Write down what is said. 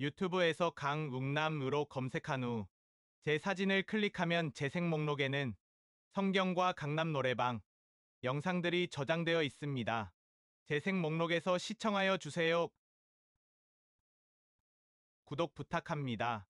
유튜브에서 강웅남으로 검색한 후 제 사진을 클릭하면 재생 목록에는 성경과 강남 노래방 영상들이 저장되어 있습니다. 재생 목록에서 시청하여 주세요. 구독 부탁합니다.